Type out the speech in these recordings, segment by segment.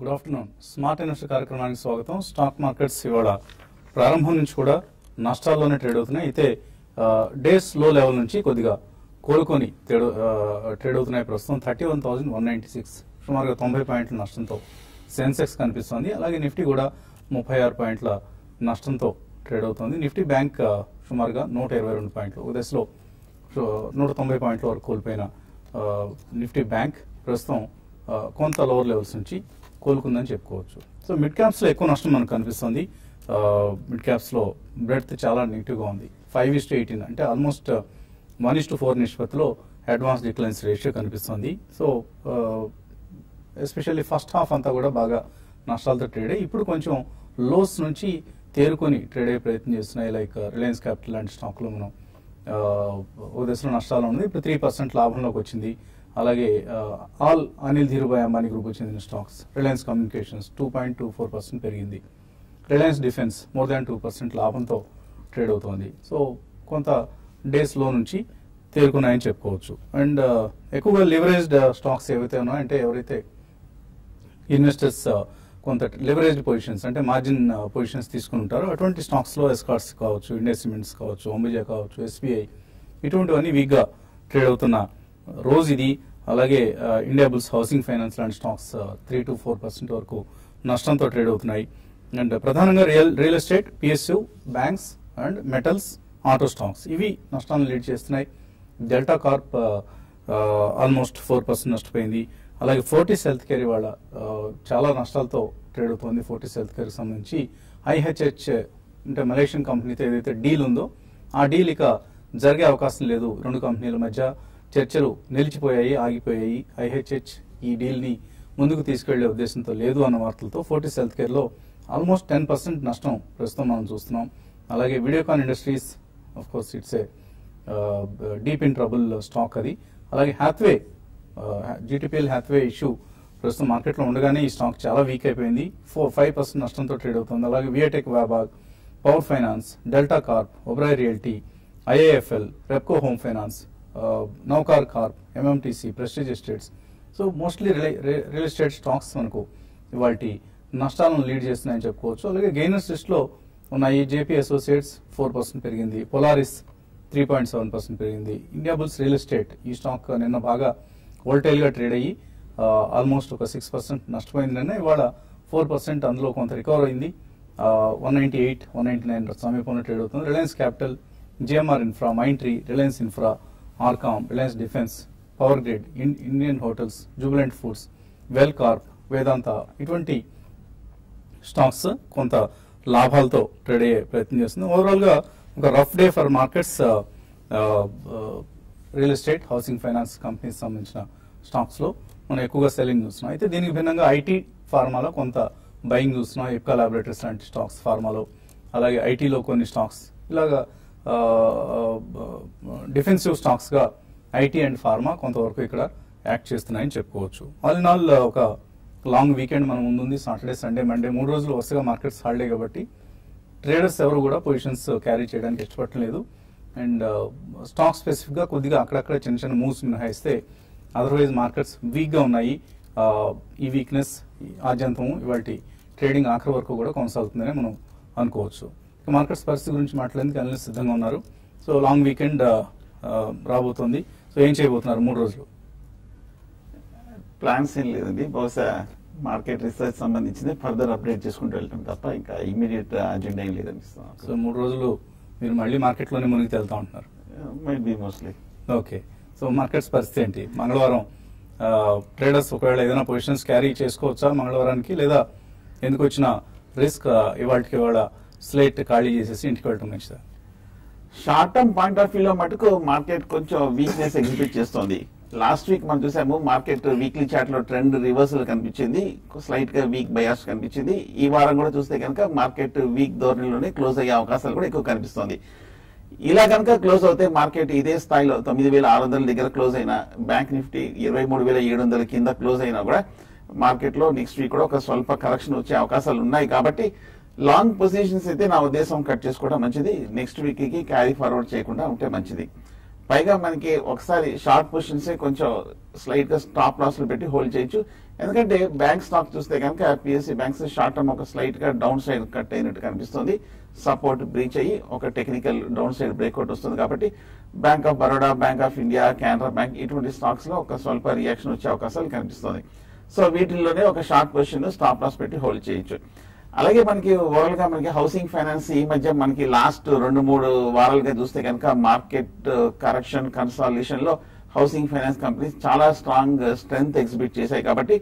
Good afternoon smart investor కార్యక్రమానికి స్వాగతం. Stock markets ఇవాళ ప్రారంభం నుంచి కూడా నష్టాల్లోనే ట్రేడ్ అవుతున్నాయి. అయితే డేస్లో లెవెల్ నుంచి కొద్దిగా కోలుకొని ట్రేడ్ ట్రేడ్ అవుతున్నాయి ప్రస్తుతం. Thirty one thousand one ninety six సుమారుగా తొంభై పాయింట్ల నష్టంతో సెన్సెక్స్ కనిపిస్తోంది. అలాగే నిఫ్టీ కూడా ముప్పై ఆరు పాయింట్ల నష్టంతో ట్రేడ్ అవుతుంది. నిఫ్టీ బ్యాంక్ సుమారుగా నూట ఇరవై రెండు పాయింట్లు. ఒక దశలో నూట తొంభై పాయింట్ల వరకు కోల్పోయిన నిఫ్టీ బ్యాంక్ ప్రస్తుతం కొంత లోవర్ లెవెల్స్ నుంచి కోలుకుందని చెప్పుకోవచ్చు. సో మిడ్ క్యాప్స్లో ఎక్కువ నష్టం మనకు కనిపిస్తుంది. మిడ్ క్యాప్స్లో బ్రెడ్త్ చాలా నెగిటివ్గా ఉంది. ఫైవ్ ఇస్ టు ఎయిటీన్ అంటే almost one is to four నిష్పత్తిలో అడ్వాన్స్ డిక్లైన్స్ రేషియో కనిపిస్తుంది. సో ఎస్పెషల్లీ ఫస్ట్ హాఫ్ అంతా కూడా బాగా నష్టాలతో ట్రేడ్ అయ్యి ఇప్పుడు కొంచెం లోస్ నుంచి తేరుకొని ట్రేడ్ అయ్యే ప్రయత్నం చేస్తున్నాయి. లైక్ రిలయన్స్ క్యాపిటల్ లాంటి స్టాక్లో మనం ఓ దశలో నష్టాలు ఉంది ఇప్పుడు త్రీ పర్సెంట్ లాభంలోకి వచ్చింది. అలాగే ఆల్ అనిల్ ధీరుభాయ్ అంబానీ గ్రూప్కి చెందిన stocks. Reliance Communications two point two four percent పెరిగింది. Reliance Defence more than two percent లాభంతో ట్రేడ్ అవుతోంది. సో కొంత డేస్లో నుంచి తేరుకున్నాయని చెప్పుకోవచ్చు. అండ్ ఎక్కువగా లివరేజ్డ్ స్టాక్స్ ఏవైతే ఉన్నాయో అంటే ఎవరైతే ఇన్వెస్టర్స్ కొంత లివరేజ్డ్ పొజిషన్స్ అంటే మార్జిన్ పొజిషన్స్ తీసుకుని ఉంటారో అటువంటి స్టాక్స్లో ఎస్కార్ట్స్ కావచ్చు ఇండియా సిమెంట్స్ కావచ్చు అంబుజా కావచ్చు ఎస్బీఐ ఇటువంటివన్నీ వీక్గా ట్రేడ్ అవుతున్న రోజు ఇది అలాగే ఇండియా బుల్స్ హౌసింగ్ ఫైనాన్స్ లాంటి stocks three to four percent వరకు నష్టంతో ట్రేడ్ అవుతున్నాయి. అండ్ ప్రధానంగా real real estate PSU banks and metals auto stocks. ఇవి నష్టాలను లీడ్ చేస్తున్నాయి. Delta Corp almost four percent నష్టపోయింది. అలాగే ఫోర్టీస్ హెల్త్ కేర్ ఇవాళ చాలా నష్టాలతో ట్రేడ్ అవుతుంది ఫోర్టీస్ హెల్త్ కేర్ సంబంధించి. ఐహెచ్హెచ్ అంటే మలేషియన్ కంపెనీతో ఏదైతే డీల్ ఉందో ఆ డీల్ ఇక జరిగే అవకాశం లేదు రెండు కంపెనీల మధ్య. చర్చలు నిలిచిపోయాయి ఆగిపోయాయి. ఐహెచ్హెచ్ ఈ డీల్ని ముందుకు తీసుకెళ్ళే ఉద్దేశంతో లేదు అన్న వార్తలతో ఫోర్టీస్ హెల్త్ కేర్లో ఆల్మోస్ట్ టెన్ పర్సెంట్ నష్టం ప్రస్తుతం మనం చూస్తున్నాం. అలాగే Videocon Industries of course it's a deep in trouble stock అది. అలాగే హ్యాత్వే జీటీపీఎల్ హ్యాత్వే ఇష్యూ ప్రస్తుతం మార్కెట్లో ఉండగానే ఈ స్టాక్ చాలా వీక్ అయిపోయింది. ఫోర్ ఫైవ్ పర్సెంట్ నష్టంతో ట్రేడ్ అవుతుంది. అలాగే VA Tech Wabag power finance Delta Corp Oberoi Realty IIFL Repco home finance నౌకార్ Corp MMTC Prestige Estates so mostly real estate stocks మనకు ఇవాటి నష్టాలను లీడ్ చేస్తున్నాయని చెప్పుకోవచ్చు. అలాగే గెయినర్స్ లిస్ట్లో ఉన్నాయి జేపీ అసోసియేట్స్ ఫోర్ పర్సెంట్ పెరిగింది Polaris three point seven percent పెరిగింది ఇండియా బుల్స్ రియల్ ఎస్టేట్ ఈ స్టాక్ నిన్న బాగా వోల్టైల్గా ట్రేడ్ అయ్యి ఆల్మోస్ట్ ఒక సిక్స్ పర్సెంట్ నష్టపోయింది ఇవాళ ఫోర్ పర్సెంట్ అందులో కొంత రికవర్ అయింది. One ninety eight one ninety nine సమీపంలో ట్రేడ్ అవుతుంది. Reliance Capital GMR infra Mindtree Reliance infra RCom Reliance Defence Power Grid Indian Hotels Jubilant Foods well Corp Vedanta ఇటువంటి stocks కొంత లాభాలతో ట్రేడ్ అయ్యే ప్రయత్నం చేస్తుంది. ఓవరాల్గా ఒక rough day for markets real estate housing finance companies సంబంధించిన స్టాక్స్లో మనం ఎక్కువగా సెల్లింగ్ చూస్తున్నాం. అయితే దీనికి భిన్నంగా ఐటీ ఫార్మాలో కొంత బయింగ్ చూస్తున్నాం. ఎప్కా లాబొరేటరీస్ లాంటి స్టాక్స్ ఫార్మాలో. అలాగే ఐటీలో కొన్ని స్టాక్స్. ఇలాగా డిఫెన్సివ్ స్టాక్స్గా ఐటీ అండ్ ఫార్మా కొంతవరకు ఇక్కడ యాక్ట్ చేస్తున్నాయని చెప్పుకోవచ్చు. ఆల్ ఇన్ ఆల్ ఒక లాంగ్ వీకెండ్ మన ముందుంది సాటర్డే సండే మండే మూడు రోజులు వరుసగా మార్కెట్స్ హాలిడే కాబట్టి ట్రేడర్స్ ఎవరు కూడా పొజిషన్స్ క్యారీ చేయడానికి ఇష్టపడలేదు అండ్ స్టాక్ స్పెసిఫిక్గా కొద్దిగా అక్కడక్కడ చిన్న చిన్న మూవ్స్ మినహాయిస్తే అదర్వైజ్ మార్కెట్స్ వీక్గా ఉన్నాయి. ఈ వీక్నెస్ ఆద్యంతము ఇవాటి ట్రేడింగ్ ఆఖరి వరకు కూడా కొనసాగుతుందని మనం అనుకోవచ్చు. మార్కెట్స్ పరిస్థితి గురించి మాట్లాడేందుకు అనలిస్ట్ సిద్ధంగా ఉన్నారు. సో లాంగ్ వీకెండ్ రాబోతోంది. సో ఏం చేయబోతున్నారు మూడు రోజులు? ప్లాన్స్ ఏం లేదండి. బహుశా మార్కెట్ రీసెర్చ్ సంబంధించింది ఫర్దర్ అప్డేట్ చేసుకుంటూ వెళ్తాం తప్ప ఇంకా ఇమీడియట్ అజెండా ఏం సో లేదనిపిస్తుంది మూడు రోజులు మీరు మళ్ళీ మార్కెట్లోనే మునిగి వెళ్తా ఉంటున్నారు? Might be mostly okay so markets పరిస్థితి ఏంటి? మంగళవారం ట్రేడర్స్ ఒకవేళ ఏదైనా పొజిషన్స్ క్యారీ చేసుకోవచ్చా మంగళవారానికి? లేదా ఎందుకు వచ్చిన రిస్క్ ఇవాళకి ఇవాళ స్లేట్ ఖాళీ చేసేసి ఇంటికి వెళ్ళటం మంచిదా. షార్ట్ టర్మ్ పాయింట్ ఆఫ్ వ్యూలో మటుకు మార్కెట్ కొంచెం వీక్నెస్ ఎగ్జిబిట్ చేస్తోంది. లాస్ట్ వీక్ మనం చూసాము మార్కెట్ వీక్లీ చార్ట్లో ట్రెండ్ రివర్సల్ కనిపించింది. స్లైట్గా వీక్ బయాస్ కనిపించింది. ఈ వారం కూడా చూస్తే కనుక మార్కెట్ వీక్ ధోరణిలోనే క్లోజ్ అయ్యే అవకాశాలు కూడా ఎక్కువ కనిపిస్తోంది. ఇలా కనుక క్లోజ్ అవుతే మార్కెట్ ఇదే స్థాయిలో తొమ్మిది వేల ఆరు వందల దగ్గర క్లోజ్ అయినా బ్యాంక్ నిఫ్టీ ఇరవై మూడు వేల ఏడు వందల కింద క్లోజ్ అయినా కూడా మార్కెట్లో నెక్స్ట్ వీక్ కూడా ఒక స్వల్ప కరెక్షన్ వచ్చే అవకాశాలు ఉన్నాయి. కాబట్టి లాంగ్ పొజిషన్స్ అయితే నా ఉద్దేశం కట్ చేసుకోవడం మంచిది. నెక్స్ట్ వీక్కి క్యారీ ఫార్వర్డ్ చేయకుండా ఉంటే మంచిది. పైగా మనకి ఒకసారి షార్ట్ పొజిషన్స్ కొంచెం స్లైట్గా స్టాప్ లాస్లు పెట్టి హోల్డ్ చేయొచ్చు. ఎందుకంటే బ్యాంక్ స్టాక్ చూస్తే కనుక పిఎస్సి బ్యాంక్స్ షార్ట్ టర్మ్ ఒక స్లైట్గా డౌన్ సైడ్ కట్ అయినట్టు కనిపిస్తుంది. సపోర్ట్ బ్రీచ్ అయ్యి ఒక టెక్నికల్ డౌన్ సైడ్ బ్రేక్అవుట్ వస్తుంది కాబట్టి bank of Baroda bank of India Canara bank ఇటువంటి స్టాక్స్లో ఒక స్వల్ప రియాక్షన్ వచ్చే అవకాశాలు కనిపిస్తుంది. సో వీటిల్లోనే ఒక షార్ట్ పొజిషన్ స్టాప్ లాస్ పెట్టి హోల్డ్ చేయొచ్చు. అలాగే మనకి ఓవరాల్గా మనకి హౌసింగ్ ఫైనాన్స్ ఈ మధ్య మనకి లాస్ట్ రెండు మూడు వారాలుగా చూస్తే కనుక మార్కెట్ కరెక్షన్ కన్సాలిడేషన్లో హౌసింగ్ ఫైనాన్స్ కంపెనీస్ చాలా స్ట్రాంగ్ స్ట్రెంగ్త్ ఎగ్జిబిట్ చేశాయి కాబట్టి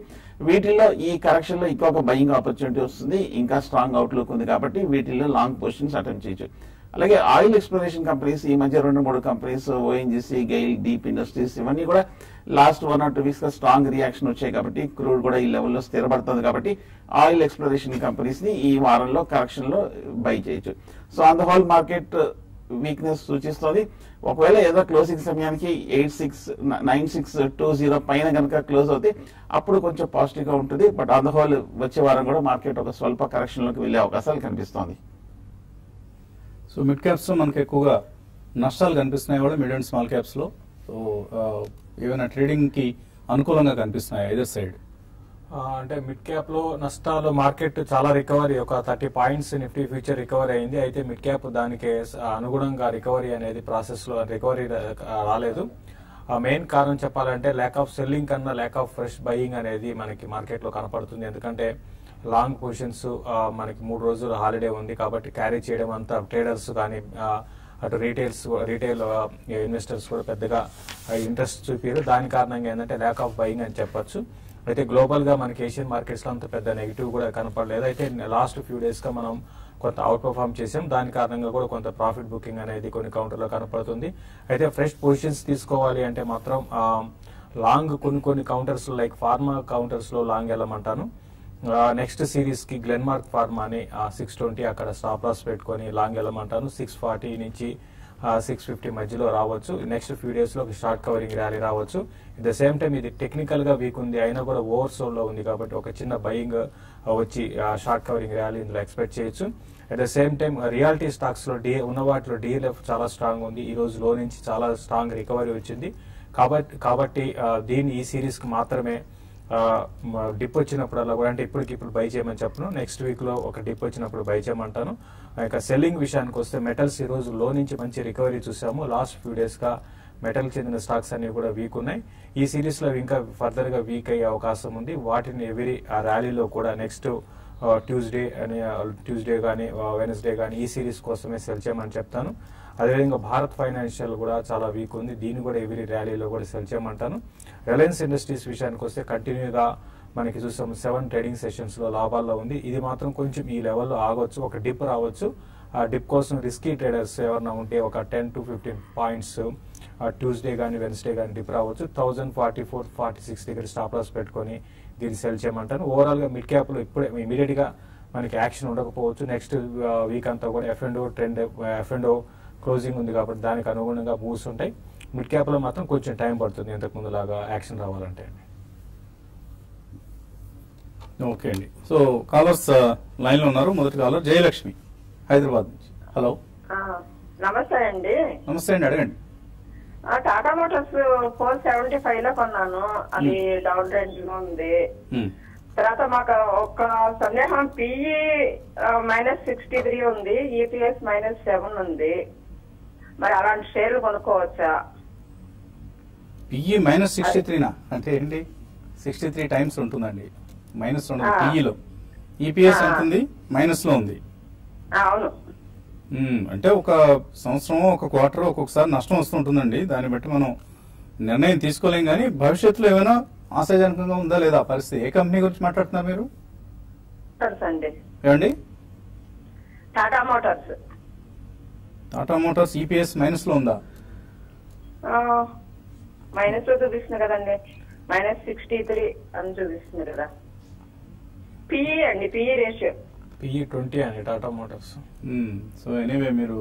వీటిల్లో ఈ కరెక్షన్లో ఇంకొక బయింగ్ ఆపర్చునిటీ వస్తుంది. ఇంకా స్ట్రాంగ్ అవుట్లుక్ ఉంది కాబట్టి వీటిల్లో లాంగ్ పొజిషన్స్ అటెంప్ట్ చేయొచ్చు. అలాగే ఆయిల్ ఎక్స్ప్లోరేషన్ కంపెనీస్ ఈ మధ్య రెండు మూడు companies ONGC GAIL Deep Industries ఇవన్నీ కూడా లాస్ట్ వన్ ఆర్ టూ వీక్స్గా స్ట్రాంగ్ రియాక్షన్ వచ్చాయి కాబట్టి క్రూడ్ కూడా ఈ లెవెల్లో స్థిరపడుతుంది కాబట్టి ఆయిల్ ఎక్స్ప్లోరేషన్ కంపెనీస్ని ఈ వారంలో కరెక్షన్లో బై చేయొచ్చు. So on the whole market weakness సూచిస్తుంది. ఒకవేళ ఏదో క్లోజింగ్ సమయానికి eight six nine six two zero పైన కనుక క్లోజ్ అవుతే అప్పుడు కొంచెం పాజిటివ్గా ఉంటుంది. బట్ ఆన్ ద హోల్ వచ్చే వారం కూడా మార్కెట్ ఒక స్వల్ప కరెక్షన్లోకి వెళ్ళే అవకాశాలు కనిపిస్తోంది. సో మిడ్ క్యాప్స్ మనకి ఎక్కువగా నష్టాలు కనిపిస్తున్నాయి కూడా మిడ్ అండ్ స్మాల్ క్యాప్స్లో. సో uh, ఏమైనా ట్రేడింగ్కి అనుకూలంగా కనిపిస్తున్నాయి ఐదర్ సైడ్ అంటే మిడ్ క్యాప్లో నష్టాలు మార్కెట్ చాలా రికవరీ ఒక thirty points Nifty future recovery అయింది. అయితే మిడ్ క్యాప్ దానికి అనుగుణంగా రికవరీ అనేది ప్రాసెస్లో రికవరీ రాలేదు. ఆ మెయిన్ కారణం చెప్పాలంటే ల్యాక్ ఆఫ్ సెల్లింగ్ కన్నా ల్యాక్ ఆఫ్ ఫ్రెష్ బయింగ్ అనేది మనకి మార్కెట్లో కనపడుతుంది. ఎందుకంటే లాంగ్ పొజిషన్స్ మనకి మూడు రోజులు హాలిడే ఉంది కాబట్టి క్యారీ చేయడం అంతా ట్రేడర్స్ కానీ అటు రీటైల్స్ రీటైల్ ఇన్వెస్టర్స్ కూడా పెద్దగా ఇంట్రెస్ట్ చూపారు. దాని కారణంగా ఏంటంటే ల్యాక్ ఆఫ్ బయింగ్ అని చెప్పొచ్చు. అయితే గ్లోబల్గా మనకి ఏషియన్ మార్కెట్స్లో అంత పెద్ద నెగిటివ్ కూడా కనపడలేదు. అయితే లాస్ట్ ఫ్యూ డేస్గా మనం కొంత అవుట్ పర్ఫామ్ చేసాం దాని కారణంగా కూడా కొంత ప్రాఫిట్ బుకింగ్ అనేది కొన్ని కౌంటర్లో కనపడుతుంది. అయితే ఫ్రెష్ పొజిషన్స్ తీసుకోవాలి అంటే మాత్రం లాంగ్ కొన్ని కొన్ని కౌంటర్స్ లైక్ ఫార్మా కౌంటర్స్లో లాంగ్ వెళ్ళమంటాను. నెక్స్ట్ సిరీస్కి గ్లెన్మార్క్ ఫార్మా అని సిక్స్ ట్వంటీ అక్కడ స్టాప్ లాస్ పెట్టుకొని లాంగ్ వెళ్ళమంటాను. సిక్స్ ఫార్టీ నుంచి సిక్స్ ఫిఫ్టీ మధ్యలో రావచ్చు. నెక్స్ట్ ఫ్యూ డేస్లో షార్ట్ కవరింగ్ ర్యాలీ రావచ్చు. ఇట్ ద సేమ్ టైం ఇది టెక్నికల్గా వీక్ ఉంది అయినా కూడా ఓవర్ సోల్లో ఉంది కాబట్టి ఒక చిన్న బయింగ్ వచ్చి షార్ట్ కవరింగ్ ర్యాలీ ఇందులో ఎక్స్పెక్ట్ చేయొచ్చు. At the same time realty స్టాక్స్లో డి ఉన్న వాటిలో డిఎల్ఎఫ్ చాలా స్ట్రాంగ్ ఉంది. ఈ రోజు లో నుంచి చాలా స్ట్రాంగ్ రికవరీ వచ్చింది. కాబట్టి కాబట్టి దీన్ని ఈ సిరీస్కి మాత్రమే డిప్ వచ్చినప్పుడల్లా కూడా అంటే ఇప్పటికి ఇప్పుడు బై చేయమని చెప్పను నెక్స్ట్ వీక్లో ఒక డిప్ వచ్చినప్పుడు బై చేయమంటాను. ఇక సెల్లింగ్ విషయానికి వస్తే మెటల్స్ ఈ రోజు లో నుంచి మంచి రికవరీ చూసాము. లాస్ట్ ఫ్యూ డేస్గా మెటల్ చెందిన స్టాక్స్ అన్ని కూడా వీక్ ఉన్నాయి. ఈ సిరీస్లో ఇంకా ఫర్దర్గా వీక్ అయ్యే అవకాశం ఉంది. వాటిని ఎవరి ఆ ర్యాలీలో కూడా నెక్స్ట్ ట్యూస్డే అని ట్యూస్డే కానీ వెనస్డే కానీ ఈ సిరీస్ కోసమే సెల్ చేయమని చెప్తాను. అదేవిధంగా భారత్ ఫైనాన్షియల్ కూడా చాలా వీక్ ఉంది. దీన్ని కూడా ఎవరి ర్యాలీలో కూడా సెల్ చేయమంటాను. రిలయన్స్ ఇండస్ట్రీస్ విషయానికి వస్తే కంటిన్యూగా మనకి చూసాం సెవెన్ ట్రేడింగ్ సెషన్స్లో లాభాల్లో ఉంది. ఇది మాత్రం కొంచెం ఈ లెవెల్లో ఆగొచ్చు ఒక డిప్ రావచ్చు. ఆ డిప్ కోసం రిస్కీ ట్రేడర్స్ ఎవరైనా ఉంటే ఒక ten to fifteen points Tuesday కానీ వెన్స్డే కానీ డిప్ రావచ్చు. Thousand forty four forty six దగ్గర స్టాప్ లాస్ పెట్టుకొని దీన్ని సెల్ చేయమంటాను. ఓవరాల్గా మిడ్ క్యాప్లో ఇప్పుడే ఇమీడియట్గా మనకి యాక్షన్ ఉండకపోవచ్చు. నెక్స్ట్ వీక్ అంతా కూడా F and trend F and closing ఉంది కాబట్టి దానికి అనుగుణంగా మూవ్స్ ఉంటాయి. మిడ్ క్యాప్లో మాత్రం కొంచెం టైం పడుతుంది ఇంతకు ముందు లాగా యాక్షన్ రావాలంటే. ఓకే అండి. సో కాలర్స్ లైన్లో ఉన్నారు. మొదటి కాలర్ జయలక్ష్మి హైదరాబాద్ నుంచి. హలో. ఆ, నమస్తే అండి. నమస్తే అండి అడగండి. ఆ, టాటా మోటార్స్ ఫోర్ సెవెంటీ ఫైవ్లో కొన్నాను. అది డౌన్ రేంజ్లో ఉంది. తర్వాత మాకు ఒక సందేహం పిఈ మైనస్ సిక్స్టీ త్రీ ఉంది. ఈపీఎస్ మైనస్ సెవెన్ ఉంది. మరి అలాంటి షేర్లు కొనుక్కోవచ్చా? పిఈ మైనస్ సిక్స్టీ త్రీనా అంటే ఏంటి? సిక్స్టీ త్రీ టైమ్స్ ఉంటుందండి మైనస్ ఉండదు. పిఈలో ఈపీఎస్. ఎంత ఉంది మైనస్లో ఉంది. అవును. మ్మ్. అంటే ఒక సంవత్సరం ఒక క్వార్టర్ ఒక్కొక్కసారి నష్టం వస్తుంటుందండి. దాన్ని బట్టి మనం నిర్ణయం తీసుకోలేం కానీ భవిష్యత్తులో ఏమైనా ఆశాజనకంగా ఉందా లేదా? పరిస్థితి ఏ కంపెనీ గురించి మాట్లాడుతున్నారు మీరు? ఏమండి? Tata Motors Tata Motors EPS మైనస్లో ఉందా? మైనస్లో చూపిస్తుంది కదండి. మైనస్ సిక్స్టీ త్రీ అని చూపిస్తుంది కదా. పిఈ అండి పిఈ రేషియో పిఈ ట్వంటీ అండి టాటా మోటార్స్. సో ఎనీవే మీరు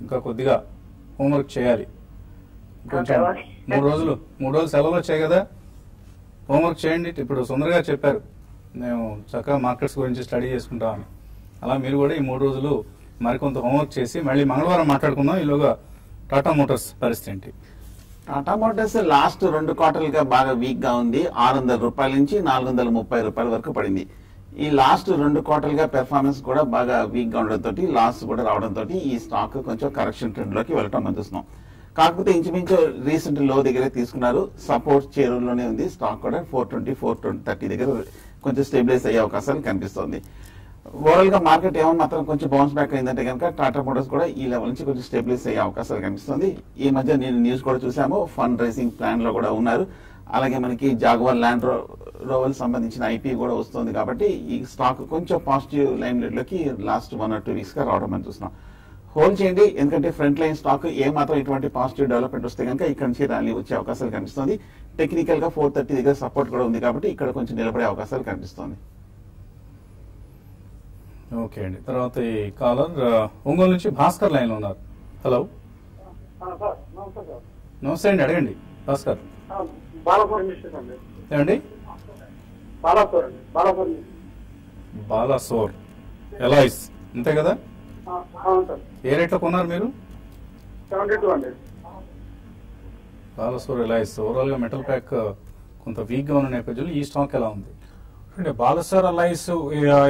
ఇంకా కొద్దిగా హోంవర్క్ చేయాలి. కొంచెం. మూడు రోజులు మూడు రోజులు సెలవులు వచ్చాయి కదా. హోంవర్క్ చేయండి. ఇప్పుడు సుందరగా చెప్పారు మేము చక్కగా మార్కెట్స్ గురించి స్టడీ చేసుకుంటామని. అలా మీరు కూడా ఈ మూడు రోజులు మరికొంత హోంవర్క్ చేసి మళ్ళీ మంగళవారం మాట్లాడుకుందాం. ఈలోగా టాటా మోటార్స్ పరిస్థితి ఏంటి? టాటా మోటార్స్ లాస్ట్ రెండు క్వార్టర్లుగా బాగా వీక్గా ఉంది. ఆరు వందల రూపాయల నుంచి నాలుగు వందల ముప్పై రూపాయల వరకు పడింది. ఈ లాస్ట్ రెండు క్వార్టర్లుగా పెర్ఫార్మెన్స్ కూడా బాగా వీక్గా ఉండడంతో లాస్ కూడా రావడంతో ఈ స్టాక్ కొంచెం కరెక్షన్ ట్రెండ్లోకి వెళ్ళటం మనం చూస్తున్నాం. కాకపోతే ఇంచుమించు రీసెంట్లో దగ్గరే తీసుకున్నారు. సపోర్ట్ చేరువలోనే ఉంది. స్టాక్ కూడా four twenty four twenty thirty దగ్గర కొంచెం స్టెబిలైజ్ అయ్యే అవకాశాలు కనిపిస్తోంది. ఓవరాల్గా మార్కెట్ ఏమో మాత్రం కొంచెం బౌన్స్ బ్యాక్ అయిందంటే కనుక టాటా మోటార్స్ కూడా ఈ లెవెల్ నుంచి కొంచెం స్టెబిలైజ్ అయ్యే అవకాశాలు కనిపిస్తుంది. ఈ మధ్య నేను న్యూస్ కూడా చూసాము ఫండ్ రైజింగ్ ప్లాన్లో కూడా ఉన్నారు. అలాగే మనకి జాగ్వర్ ల్యాండ్ రోవల్ సంబంధించిన ఐపీ కూడా వస్తుంది కాబట్టి ఈ స్టాక్ కొంచెం పాజిటివ్ లైన్లోకి లాస్ట్ వన్ ఆర్ టూ వీక్స్గా రావడం మనం చూస్తున్నాం. హోల్డ్ చేయండి. ఎందుకంటే ఫ్రంట్ లైన్ స్టాక్ ఏ మాత్రం ఇటువంటి పాజిటివ్ డెవలప్మెంట్ వస్తే కనుక ఇక్కడ నుంచి ర్యాలీ వచ్చే అవకాశాలు కనిపిస్తుంది. టెక్నికల్గా ఫోర్ థర్టీ దగ్గర సపోర్ట్ కూడా ఉంది కాబట్టి ఇక్కడ కొంచెం నిలబడే అవకాశాలు కనిపిస్తుంది. ఓకే అండి. తర్వాత ఈ కాలర్ ఒంగోలు నుంచి భాస్కర్ లైన్లో ఉన్నారు. హలో. నమస్తే అండి అడగండి. భాస్కర్. ఏమండి? బాలాసోర్. ఎలాయిస్. అంతే కదా? ఏ రేట్లో కొన్నారు మీరు? బాలాసోర్ ఎలాయిస్. ఓవరాల్గా మెటల్ ప్యాక్ కొంత వీక్గా ఉన్న నేపథ్యంలో ఈ స్టాక్ ఎలా ఉంది? అంటే బాలసర్ అలైస్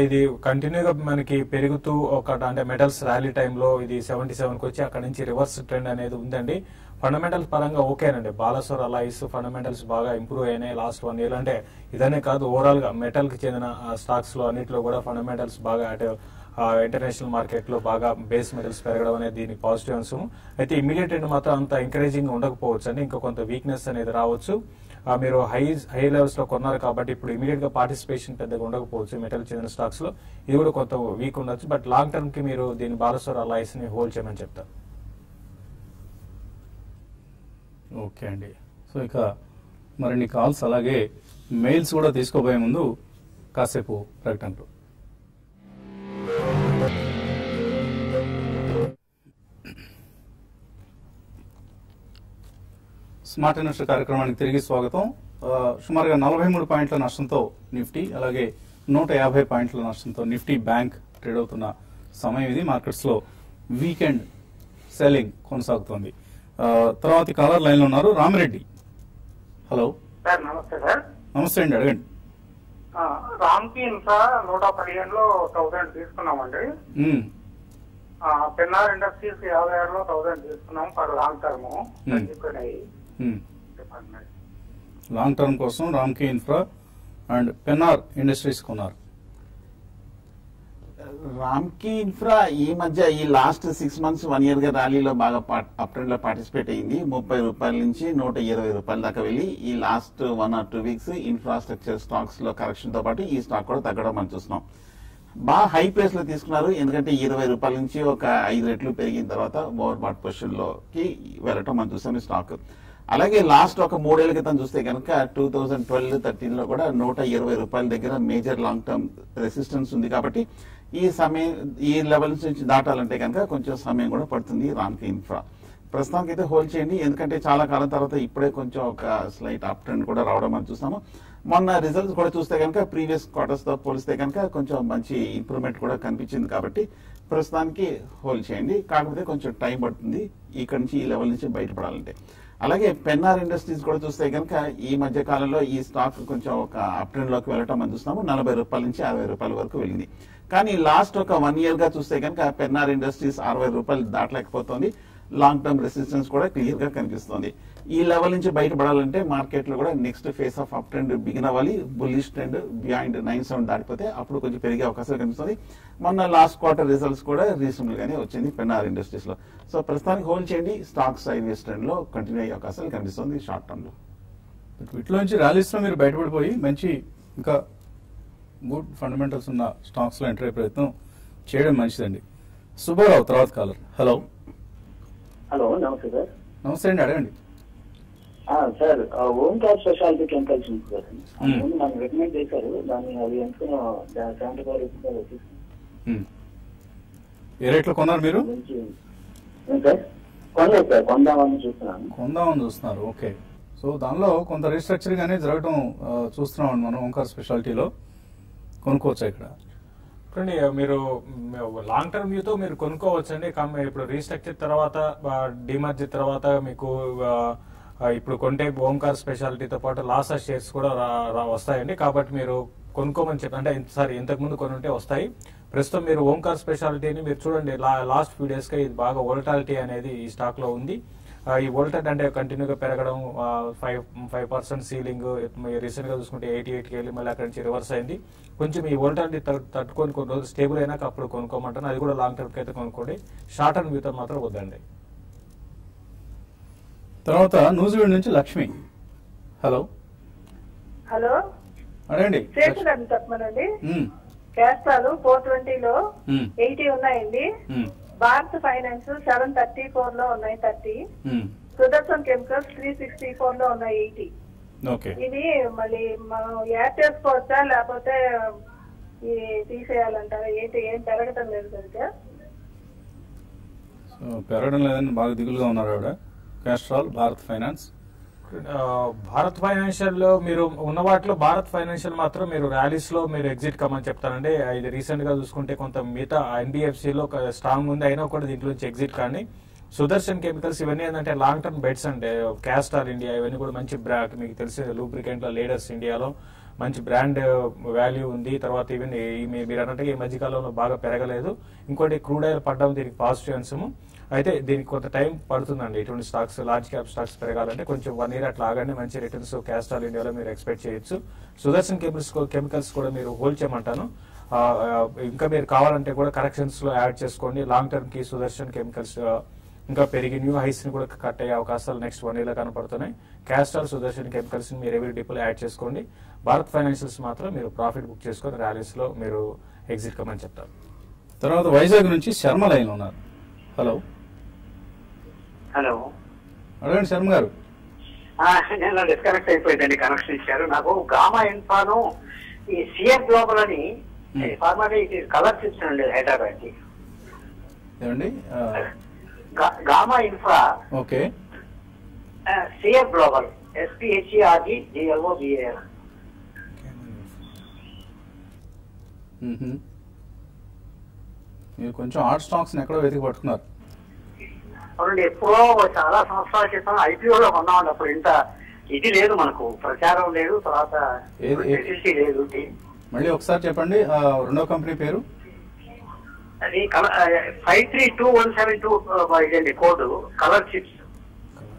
ఇది కంటిన్యూగా మనకి పెరుగుతూ ఒక అంటే మెటల్స్ ర్యాలీ టైంలో ఇది సెవెంటీ సెవెన్కి వచ్చి అక్కడ నుంచి రివర్స్ ట్రెండ్ అనేది ఉందండి. ఫండమెంటల్స్ పరంగా ఓకేనండి బాలసర్ అలైస్ ఫండమెంటల్స్ బాగా ఇంప్రూవ్ అయినాయి లాస్ట్ వన్ ఇయర్ అంటే ఇదనే కాదు ఓవరాల్గా మెటల్కి చెందిన స్టాక్స్లో అన్నిట్లో కూడా ఫండమెంటల్స్ బాగా అటు ఇంటర్నేషనల్ మార్కెట్లో బాగా బేస్ మెటల్స్ పెరగడం అనేది దీనికి పాజిటివ్ అంశం అయితే ఇమీడియట్ ట్రెండ్ మాత్రం అంత ఎంకరేజింగ్ ఉండకపోవచ్చు అండి ఇంకా కొంత వీక్నెస్ అనేది రావచ్చు. మీరు హై హై లెవెల్స్లో కొన్నారు కాబట్టి ఇప్పుడు ఇమీడియట్గా పార్టిసిపేషన్ పెద్దగా ఉండకపోవచ్చు మెటల్ చెందిన స్టాక్స్లో ఇది కూడా కొంత వీక్ ఉండొచ్చు బట్ లాంగ్ టర్మ్కి మీరు దీని బాలసోర్ అలైస్ని హోల్డ్ చేయమని చెప్తారు ఓకే అండి. సో ఇక మరిన్ని కాల్స్ అలాగే మెయిల్స్ కూడా తీసుకోబోయే ముందు కాసేపు ప్రకటనలు. స్మార్ట్ ఇన్వెస్టర్ కార్యక్రమానికి తిరిగి స్వాగతం. సుమారుగా నలభై మూడు పాయింట్ల నష్టంతో నిఫ్టీ అలాగే నూట యాభై పాయింట్ల నష్టంతో నిఫ్టీ బ్యాంక్ ట్రేడ్ అవుతున్న సమయం ఇది. మార్కెట్స్లో వీకెండ్ సెల్లింగ్ కొనసాగుతోంది. తర్వాతి కాలర్ లైన్లో ఉన్నారు రామిరెడ్డి. హలో. సార్ నమస్తే సార్. నమస్తే అండి అడగండి. రామ్కి ఇన్ఫ్రా నూట పదిహేనులో థౌసండ్ తీసుకున్నామండి. పెన్నార్ ఇండస్ట్రీస్ యాభై ఆరులో థౌసండ్ తీసుకున్నాం ఫర్ లాంగ్ టర్మ్. తగ్గిపోయినాయి లాంగ్ టర్మ్ కోసం Ramky infra and Pennar industries కొన్నారు. రామ్కి ఇన్ఫ్రా ఈ మధ్య ఈ లాస్ట్ సిక్స్ మంత్స్ వన్ ఇయర్గా ర్యాలీలో బాగా అప్రెండ్లో పార్టిసిపేట్ అయింది. ముప్పై రూపాయల నుంచి నూట ఇరవై రూపాయల దాకా వెళ్ళి ఈ last one or two weeks infrastructure స్టాక్స్లో కరెక్షన్తో పాటు ఈ స్టాక్ కూడా తగ్గడం మనం చూస్తున్నాం. బాగా హై ప్రైస్లో తీసుకున్నారు. ఎందుకంటే ఇరవై రూపాయల నుంచి ఒక ఐదు రెట్లు పెరిగిన తర్వాత ఓవర్ బాట్ పొజిషన్లోకి వెళ్ళటం మనం చూసాం ఈ స్టాక్ అలాగే లాస్ట్ ఒక మూడేళ్ళ క్రితం చూస్తే కనుక టూ థౌజండ్ ట్వెల్వ్ థర్టీన్లో కూడా నూట ఇరవై రూపాయల దగ్గర మేజర్ లాంగ్ టర్మ్ రెసిస్టెన్స్ ఉంది కాబట్టి ఈ సమయం ఈ లెవెల్స్ నుంచి దాటాలంటే కనుక కొంచెం సమయం కూడా పడుతుంది రామ్కి ఇన్ఫ్రా ప్రస్తుతానికి అయితే హోల్డ్ చేయండి ఎందుకంటే చాలా కాలం తర్వాత ఇప్పుడే కొంచెం ఒక స్లైట్ అప్ ట్రెండ్ కూడా రావడం మనం చూస్తాము. మొన్న రిజల్ట్స్ కూడా చూస్తే కనుక ప్రీవియస్ క్వార్టర్స్తో పోలిస్తే కనుక కొంచెం మంచి ఇంప్రూవ్మెంట్ కూడా కనిపించింది కాబట్టి ప్రస్తుతానికి హోల్డ్ చేయండి. కాకపోతే కొంచెం టైం పడుతుంది ఇక్కడ నుంచి ఈ లెవెల్ నుంచి బయటపడాలంటే. అలాగే పెన్నార్ ఇండస్ట్రీస్ కూడా చూస్తే కనుక ఈ మధ్య కాలంలో ఈ స్టాక్ కొంచెం ఒక అప్ ట్రెండ్లోకి వెళ్ళటం మనం చూస్తున్నాము. నలభై రూపాయల నుంచి అరవై రూపాయల వరకు వెళ్ళింది. కానీ లాస్ట్ ఒక వన్ ఇయర్గా చూస్తే కనుక పెన్నార్ ఇండస్ట్రీస్ అరవై రూపాయలు దాటలేకపోతుంది. లాంగ్ టర్మ్ రెసిస్టెన్స్ కూడా క్లియర్గా కనిపిస్తుంది. ఈ లెవెల్ నుంచి బయటపడాలంటే మార్కెట్లో కూడా next phase of up trend begin అవ్వాలి. Bullish trend beyond nine seven దాటిపోతే అప్పుడు కొంచెం పెరిగే అవకాశాలు కనిపిస్తుంది మొన్న లాస్ట్ క్వార్టర్ రిజల్ట్స్ కూడా రీజనబుల్ గానే వచ్చింది పెన్నార్ ఇండస్ట్రీస్లో. సో ప్రస్తుతానికి హోల్డ్ చేయండి. స్టాక్ సైడ్ ట్రెండ్లో కంటిన్యూ అయ్యే అవకాశాలు కనిపిస్తుంది షార్ట్ టర్మ్లో. వీటిలోంచి ర్యాలీస్లో మీరు బయటపడిపోయి మంచి ఇంకా గుడ్ ఫండమెంటల్స్ ఉన్న స్టాక్స్లో ఎంటర్ అయ్యే ప్రయత్నం చేయడం మంచిదండి. సుబ్బారావు తర్వాత కాలర్ హలో హలో నమస్తే సార్ నమస్తే అండి అడగండి. సార్ ఓంకార్ స్పెషాలిటీ కెమికల్స్ ఉంది సార్. ముందు నాకు రికమెండ్ చేశారు దాన్ని అది ఎంచుకున్న సెవెంటీ ఫైవ్ రూపీస్. ఏ రేట్లో కొన్నారు మీరు? కొనలేదు సార్ కొందామని చూస్తున్నాను. కొందామని చూస్తున్నారు ఓకే. సో దానిలో కొంత రీస్ట్రక్చరింగ్ అనేది జరగడం చూస్తున్నాం మనం ఓంకార్ స్పెషాలిటీలో. కొనుక్కోవచ్చా ఇక్కడ? చూడండి మీరు లాంగ్ టర్మ్ వ్యూతో మీరు కొనుక్కోవచ్చండి. కమ్- ఇప్పుడు రీస్ట్రక్చర్ తర్వాత డిమర్జ్ తర్వాత మీకు ఇప్పుడు కొంటే ఓంకార్ స్పెషాలిటీతో పాటు లాసా షేర్స్ కూడా రా- వస్తాయండి. కాబట్టి మీరు కొనుక్కోమని చెప్పి అంటే సారీ ఇంతకుముందు కొన్ని ఉంటే వస్తాయి. ప్రస్తుతం మీరు ఓంకార్ స్పెషాలిటీని మీరు చూడండి లాస్ట్ ఫ్యూ డేస్గా ఇది బాగా వోల్టాలిటీ అనేది ఈ స్టాక్లో ఉంది. ఈ వోల్టెడ్ అంటే కంటిన్యూగా పెరగడం ఫైవ్ ఫైవ్ పర్సెంట్ సీలింగ్ రీసెంట్గా చూసుకుంటే ఎయిటీ ఎయిట్కి వెళ్ళి మళ్ళీ అక్కడి నుంచి రివర్స్ అయింది. కొంచెం ఈ వోల్టాలిటీ తట్టుకొని కొన్ని రోజులు స్టేబుల్ అయినాక అప్పుడు కొనుక్కోమంటాను అది కూడా లాంగ్ టర్మ్కి అయితే కొనుక్కోండి. షార్ట్ టర్మ్ వ్యూతో మాత్రం వద్దండి. తర్వాత నూజివీడ్ నుంచి లక్ష్మి. హలో. హలో. శేషు గారిని చెప్పమనండి క్యాస్ట్రాలు ఫోర్ ట్వంటీలో ఎయిటీ ఉన్నాయండి. భారత్ ఫైనాన్స్ సెవెన్ థర్టీ ఫోర్లో ఉన్నాయి thirty. Sudarshan chemicals three sixty ఫోర్లో ఉన్నాయి ఎయిటీ. ఓకే. ఇది మళ్ళీ మనం యాడ్ చేసుకోవచ్చా లేకపోతే ఈ తీసేయాలంటారా? ఏంటి ఏం పెరగటం లేదు కనుక పెరగడం లేదని బాగా దిగులుగా ఉన్నారు ఆవిడ. కాస్ట్రాల్ భారత్ ఫైనాన్స్ భారత్ ఫైనాన్షియల్లో మీరు ఉన్న వాటిలో భారత్ ఫైనాన్షియల్ మాత్రం మీరు ర్యాలీస్లో మీరు ఎగ్జిట్ కమ్మని చెప్తారండి. ఇది రీసెంట్గా చూసుకుంటే కొంత మిగతా ఎన్బిఎఫ్సిలో స్ట్రాంగ్ ఉంది. అయినా కూడా దీంట్లో నుంచి ఎగ్జిట్ కానీ సుదర్శన్ కెమికల్స్ ఇవన్నీ ఏంటంటే లాంగ్ టర్మ్ బెట్స్ అంటే క్యాస్టార్ ఇండియా ఇవన్నీ కూడా మంచి బ్రాండ్ మీకు తెలిసిన లూబ్రికెంట్ లీడర్స్ ఇండియాలో మంచి బ్రాండ్ వాల్యూ uh, ఉంది. తర్వాత ఈవెన్ మీరు అన్నట్టుగా ఈ మధ్య కాలంలో బాగా పెరగలేదు. ఇంకోటి క్రూడ్ ఆయిల్ పడ్డం దీనికి పాజిటివ్ అంశము అయితే దీనికి కొంత టైం పడుతుందండి. ఇటువంటి స్టాక్స్ లార్జ్ క్యాప్ స్టాక్స్ పెరగాలంటే కొంచెం వన్ ఇయర్ అట్లా ఆగండి. మంచి రిటర్న్స్ క్యాస్ట్రాల్ ఇండియాలో మీరు ఎక్స్పెక్ట్ చేయొచ్చు. సుదర్శన్ కెమికల్స్ కెమికల్స్ కూడా మీరు హోల్డ్ చేయమంటాను. ఇంకా మీరు కావాలంటే కూడా కరెక్షన్స్లో యాడ్ చేసుకోండి. లాంగ్ టర్మ్కి సుదర్శన్ కెమికల్స్ ఇంకా పెరిగి న్యూ హైస్ని కూడా కట్ అయ్యే అవకాశాలు నెక్స్ట్ వన్ ఇయర్లో కనపడుతున్నాయి క్యాస్టాల్ సుదర్శన్ కెమికల్స్ని మీరు ఎవరి డిపోలో యాడ్ చేసుకోండి. భారత్ ఫైనాన్షియల్స్ మాత్రం మీరు ప్రాఫిట్ బుక్ చేసుకొని ర్యాలీస్లో మీరు ఎగ్జిట్ కమని చెప్తారు. తర్వాత వైజాగ్ నుంచి శర్మ లైన్ ఉన్నారు. హలో. హలో. అడగండి శర్మ గారు. నేను డిస్కనెక్ట్ అయిపోయిందండి కనెక్షన్ ఇచ్చారు. నాకు గామా ఇన్ఫాను ఈ సిఎఫ్ గ్లోబల్ అని. ఫార్మర్ కలర్ అండి హైదరాబాద్కి ఏమండి Gamma infra okay. CF global. SPHERG GLO BAL. మీరు కొంచెం ఆర్ట్ స్టాక్స్ ఎక్కడో వెతికి పట్టుకున్నారు. అవునండి ఎప్పుడో చాలా సంవత్సరాల క్రితం ఐపీఓలో కొన్నామండి అప్పుడు ఇంత ఇది లేదు మనకు ప్రచారం లేదు తర్వాత లేదు. మళ్ళీ ఒకసారి చెప్పండి రెండో కంపెనీ పేరు? అది five three two one seven two ఇదండి code colour chips.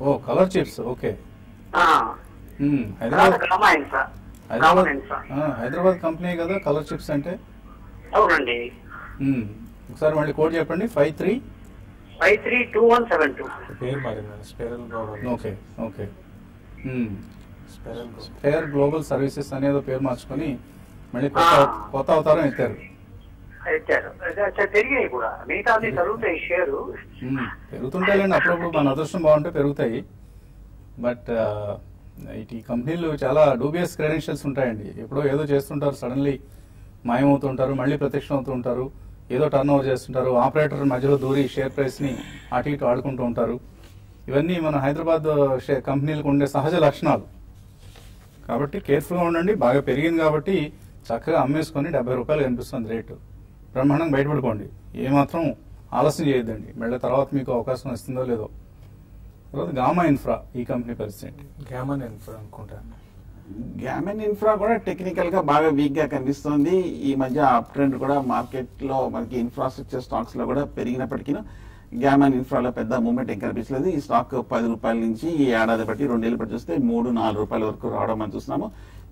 Oh colour chips okay. Hyderabad company కదా కలర్ చిప్స్ అంటే? అవునండి. ఒకసారి మళ్ళీ కోడ్ చెప్పండి five three five three two one seven two. పేరు మారిందండి Spheral okay okay. Spheral global. Services అనేదో పేరు మార్చుకొని మళ్ళీ కొత్త అవతారం ఎత్తారు. ఇచ్చారు అదే అచ్చా పెరిగాయి కూడా. మిగతా అన్ని జరుగుతాయి షేరు. మ్మ్. పెరుగుతుంటాయండి అప్పుడప్పుడు మన అదృష్టం బాగుంటే పెరుగుతాయి. బట్ ఈ కంపెనీలు చాలా డూబియస్ క్రెడెన్షియల్స్ ఉంటాయండి. ఎప్పుడో ఏదో చేస్తుంటారు సడన్లీ మాయమవుతుంటారు మళ్ళీ ప్రత్యక్షం అవుతూ ఉంటారు ఏదో టర్న్ ఓవర్ చేస్తుంటారు. ఆపరేటర్ మధ్యలో దూరి షేర్ ప్రైస్ని అటు ఇటు ఆడుకుంటూ ఉంటారు. ఇవన్నీ మన హైదరాబాద్ షేర్ కంపెనీలకు ఉండే సహజ లక్షణాలు. కాబట్టి కేర్ఫుల్గా ఉండండి. బాగా పెరిగింది కాబట్టి చక్కగా అమ్మేసుకొని డెబ్బై రూపాయలు కనిపిస్తుంది రేటు. బ్రహ్మాండంగా బయటపడుకోండి. ఏమాత్రం ఆలస్యం చేయొద్దండి. మళ్ళీ తర్వాత మీకు అవకాశం వస్తుందో లేదో. తర్వాత గామా ఇన్ఫ్రా ఈ కంపెనీ పరిస్థితి. గామా ఇన్ఫ్రా అనుకుంటాను. గ్యామెన్ ఇన్ఫ్రా కూడా టెక్నికల్గా బాగా వీక్గా కనిపిస్తుంది. ఈ మధ్య అప్ ట్రెండ్ కూడా మార్కెట్లో మనకి ఇన్ఫ్రాస్ట్రక్చర్ స్టాక్స్లో కూడా పెరిగినప్పటికీ గ్యామెన్ ఇన్ఫ్రాలో పెద్ద మూవ్మెంట్ ఏం కనిపించలేదు. ఈ స్టాక్ పది రూపాయల నుంచి ఈ ఏడాది బట్టి రెండేళ్ళు బట్టి చూస్తే మూడు నాలుగు రూపాయల వరకు రావడం మనం చూస్తున్నాము.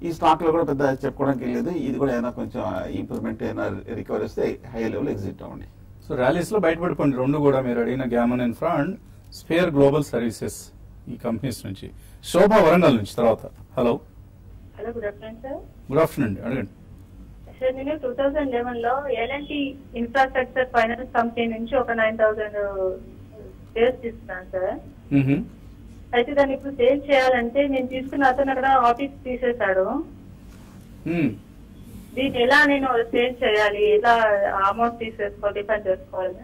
ఈ స్టాక్లో కూడా పెద్ద చెప్పుకోవడానికి లేదు ఇది కూడా ఏదైనా కొంచెం ఇంప్రూవ్మెంట్ ఏదైనా రికవరీ వస్తే హై లెవెల్ ఎగ్జిట్ అవ్వండి సో ర్యాలీస్లో బయటపడిపోండి. రెండు కూడా మీరు అడిగిన Gammon infra and spare global services ఈ కంపెనీస్ నుంచి. శోభా వరంగల్ నుంచి తర్వాత. Hello hello good afternoon sir. Good afternoon అండి అడగండి. సార్ నేను టూ థౌజండ్ లెవెన్లో ఎల్ఎన్టీ ఇన్ఫ్రాస్ట్రక్చర్ ఫైనాన్స్ కంపెనీ నుంచి ఒక నైన్ థౌసండ్ షేర్స్ తీసుకున్నాను సార్. అయితే దాన్ని ఇప్పుడు సేల్ చేయాలంటే నేను తీసుకున్న అతను అక్కడ ఆఫీస్ తీసేశాడు. దీన్ని ఎలా నేను సేల్ చేయాలి? ఎలా అమౌంట్ తీసేసుకోవాలి? డిఫెండ్ చేసుకోవాలి.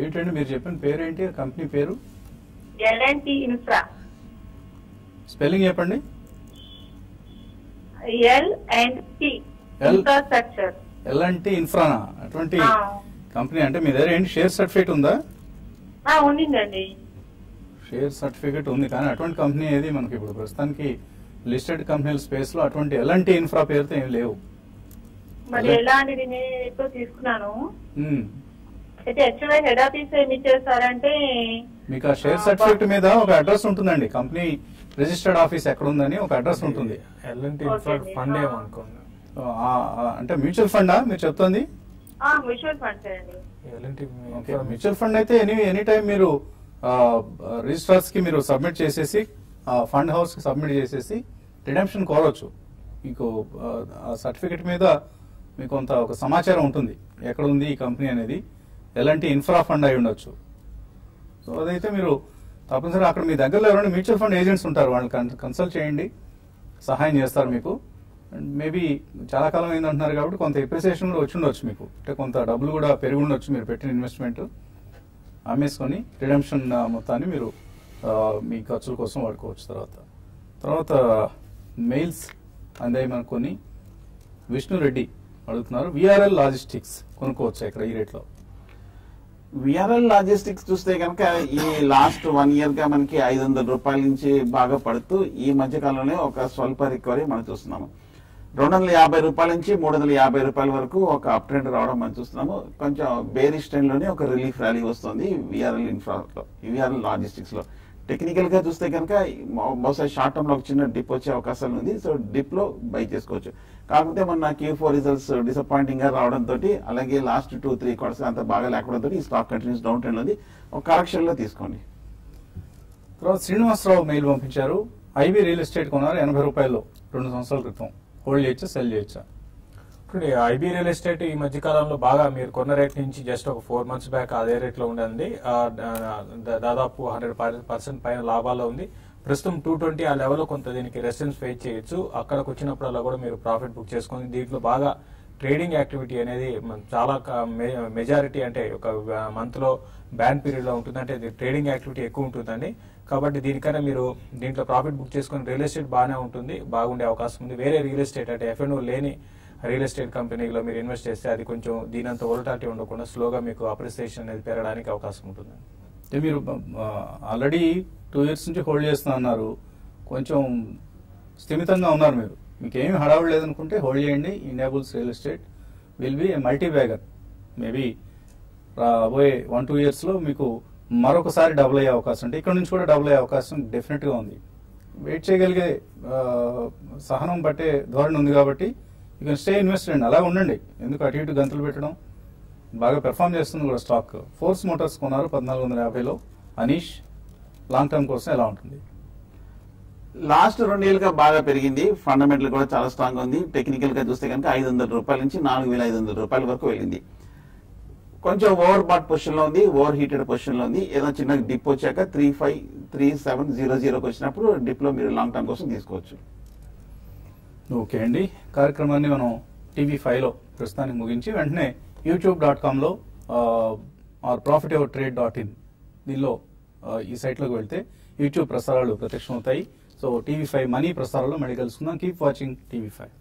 ఏంటండి మీరు చెప్పిన పేరేంటి? కంపెనీ పేరు? LNT infra. స్పెల్లింగ్ చెప్పండి. ఎల్ అండ్ టి ఇన్ఫ్రానా అటువంటి. కంపెనీ అంటే మీ దగ్గర ఏంటి? షేర్ సర్టిఫికేట్ ఉందా? ఉండిందండి. షేర్ సర్టిఫికేట్ ఉంది. కానీ అటువంటి కంపెనీ ఏది? మనకి ఇప్పుడు ప్రస్తుతానికి లిస్టెడ్ కంపెనీల స్పేస్లో అటువంటి ఎలాంటి ఇన్ఫ్రా పేరుతో ఏం లేవు. మరి అదే. ఎలాంటిది నేను ఎక్కువ తీసుకున్నాను. అయితే హెచ్వై హెడ్ ఆఫీస్ ఏమి ఇచ్చేస్తారంటే మీకు ఆ షేర్ సర్టిఫికేట్ మీద ఒక అడ్రస్ ఉంటుందండి. కంపెనీ రిజిస్టర్డ్ ఆఫీస్ ఎక్కడ ఉందని ఒక అడ్రస్ ఉంటుంది. ఎల్ఎన్టీ. ఫండ్. ఏమనుకోండి. అంటే మ్యూచువల్ ఫండా? మీరు చెప్తుంది? ఆ, మ్యూచువల్ ఫండ్ అయితే ఎనీ ఎనీ టైం మీరు రిజిస్టర్స్కి మీరు సబ్మిట్ చేసేసి ఫండ్ హౌస్కి సబ్మిట్ చేసేసి రిడెంప్షన్ కోరవచ్చు మీకు ఆ సర్టిఫికెట్ మీద మీకు కొంత ఒక సమాచారం ఉంటుంది. ఎక్కడ ఉంది ఈ కంపెనీ అనేది? ఎలాంటి ఇన్ఫ్రా ఫండ్ అయి ఉండొచ్చు. సో అదైతే మీరు తప్పనిసరిగా అక్కడ మీ దగ్గరలో ఎవరైనా మ్యూచువల్ ఫండ్ ఏజెంట్స్ ఉంటారు వాళ్ళని కన్సల్ట్ చేయండి. సహాయం చేస్తారు మీకు. అండ్ మేబీ చాలా కాలం అయింది అంటున్నారు కాబట్టి కొంత ఎప్రిసియేషన్ కూడా వచ్చి ఉండొచ్చు మీకు. అంటే కొంత డబ్బులు కూడా పెరిగి ఉండొచ్చు మీరు పెట్టిన ఇన్వెస్ట్మెంట్ అమ్మేసుకొని రిడెంప్షన్ మొత్తాన్ని మీరు మీ ఖర్చుల కోసం వాడుకోవచ్చు తర్వాత. తర్వాత మెయిల్స్ అందాయి మనకు కొన్ని. విష్ణురెడ్డి అడుగుతున్నారు విఆర్ఎల్ లాజిస్టిక్స్ కొనుక్కోవచ్చు ఇక్కడ ఈ రేట్లో? విఆర్ఎల్ లాజిస్టిక్స్ చూస్తే కనుక ఈ లాస్ట్ వన్ ఇయర్గా మనకి ఐదు వందల రూపాయల నుంచి బాగా పడుతూ ఈ మధ్య కాలంలో ఒక స్వల్ప రికవరీ మనం చూస్తున్నాము. రెండు వందల యాభై రూపాయల నుంచి మూడు వందల యాభై రూపాయల వరకు ఒక అప్ ట్రెండ్ రావడం మనం చూస్తున్నాము. కొంచెం బేరిష్ ట్రెండ్లోనే ఒక రిలీఫ్ ర్యాలీ వస్తుంది. విఆర్ఎల్ ఇన్ఫ్రా విఆర్ఎల్ లాజిస్టిక్స్లో. టెక్నికల్గా చూస్తే కనుక బహుశా షార్ట్ టర్మ్లో ఒక చిన్న డిప్ వచ్చే అవకాశం ఉంది. సో డిప్లో బై చేసుకోవచ్చు. కాకపోతే మొన్న క్యూ ఫోర్ రిజల్ట్స్ డిసప్పాయింటింగ్గా రావడంతో రావడం తోటి అలాగే లాస్ట్ టూ త్రీ క్వార్టర్స్ అంత బాగా లేకపోవడంతో ఈ స్టాక్ కంటిన్యూస్ డౌన్ ట్రెండ్ ఉంది. ఒక కరెక్షన్లో తీసుకోండి. తర్వాత శ్రీనివాసరావు మెయిల్ పంపించారు. ఐబీ రియల్ ఎస్టేట్ కొన్నారు ఎనభై రూపాయలు రెండు సంవత్సరాల క్రితం. హోల్డ్ చేయొచ్చా సెల్ చేయొచ్చా? ఇప్పుడు ఐబీ రియల్ ఎస్టేట్ ఈ మధ్య కాలంలో బాగా మీరు కొన్న రేట్ నుంచి జస్ట్ ఒక ఫోర్ మంత్స్ బ్యాక్ అదే రేట్లో ఉండండి దాదాపు హండ్రెడ్ పర్సెంట్ పైన లాభాల్లో ఉంది. ప్రస్తుతం టూ ట్వంటీ ఆ లెవెల్లో కొంత దీనికి రెసిడెన్స్ ఫేస్ చేయొచ్చు. అక్కడికి వచ్చినప్పుడల్లా కూడా మీరు ప్రాఫిట్ బుక్ చేసుకొని దీంట్లో బాగా ట్రేడింగ్ యాక్టివిటీ అనేది చాలా మెజారిటీ అంటే ఒక మంత్లో బ్యాన్ పీరియడ్లో ఉంటుంది. అంటే ట్రేడింగ్ యాక్టివిటీ ఎక్కువ ఉంటుందండి. కాబట్టి దీనికన్నా మీరు దీంట్లో ప్రాఫిట్ బుక్ చేసుకొని రియల్ ఎస్టేట్ బాగానే ఉంటుంది. బాగుండే అవకాశం ఉంది. వేరే రియల్ ఎస్టేట్ అంటే ఎఫ్ఎన్ఓ లేని రియల్ ఎస్టేట్ కంపెనీలో మీరు ఇన్వెస్ట్ చేస్తే అది కొంచెం దీనంత వోలటాలిటీ ఉండకుండా స్లోగా మీకు అప్రిసియేషన్ అనేది పెరగడానికి అవకాశం ఉంటుంది. అంటే మీరు ఆల్రెడీ టూ ఇయర్స్ నుంచి హోల్డ్ చేస్తున్నా అన్నారు. కొంచెం స్థిమితంగా ఉన్నారు మీరు. మీకేమి హడావుడు లేదనుకుంటే హోల్డ్ చేయండి. Indiabulls real estate will be a multi bagger. Maybe రాబోయే వన్ టూ ఇయర్స్లో మీకు మరొకసారి డబుల్ అయ్యే అవకాశం అంటే ఇక్కడ నుంచి కూడా డబుల్ అయ్యే అవకాశం డెఫినెట్గా ఉంది. వెయిట్ చేయగలిగే సహనం పట్టే ధోరణి ఉంది కాబట్టి ఇక స్టే ఇన్వెస్టెడ్ అలా ఉండండి. ఎందుకు అటు ఇటు గంతులు పెట్టడం? బాగా పెర్ఫామ్ చేస్తుంది కూడా స్టాక్ ఫోర్స్ మోటార్స్ కొన్నారు పద్నాలుగు వందల యాభైలో. అనీష్ లాంగ్ టర్మ్ కోసం ఎలా ఉంటుంది? లాస్ట్ రెండేళ్ళుగా బాగా పెరిగింది. ఫండమెంటల్ కూడా చాలా స్ట్రాంగ్ ఉంది. టెక్నికల్గా చూస్తే కనుక ఐదు వందల రూపాయల నుంచి నాలుగు వేల ఐదు వందల రూపాయల వరకు వెళ్ళింది. కొంచెం ఓవర్ బాట్ పొజిషన్లో ఉంది ఓవర్ హీటెడ్ పొజిషన్లో ఉంది. ఏదో చిన్న డిప్ వచ్చాక three five three seven zero జీరోకి వచ్చినప్పుడు డిప్లో మీరు లాంగ్ టర్మ్ కోసం తీసుకోవచ్చు. ఓకే అండి. కార్యక్రమాన్ని మనం టీవీ ఫైవ్లో ప్రస్తుతానికి ముగించి వెంటనే YouTube dot కామ్లో or profit ever trade dot in దీనిలో ఈ సైట్లోకి వెళ్తే యూట్యూబ్ ప్రసారాలు ప్రత్యక్షమవుతాయి. సో టీవీ ఫైవ్ మనీ ప్రసారాలు మళ్ళీ కలుసుకుందాం. Keep watching TV five